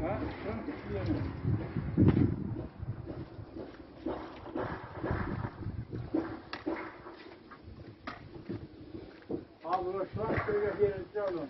Ha? Şu an iki yönü. Abi şu an şöyle bir yere alın.